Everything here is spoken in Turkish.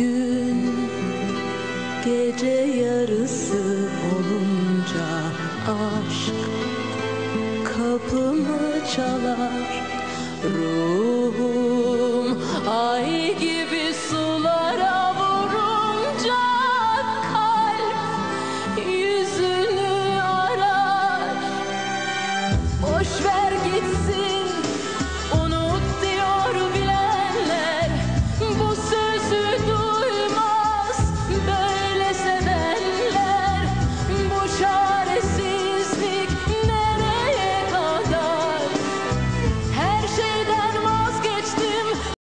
Gün Gece yarısı olunca aşk kapımı çalar.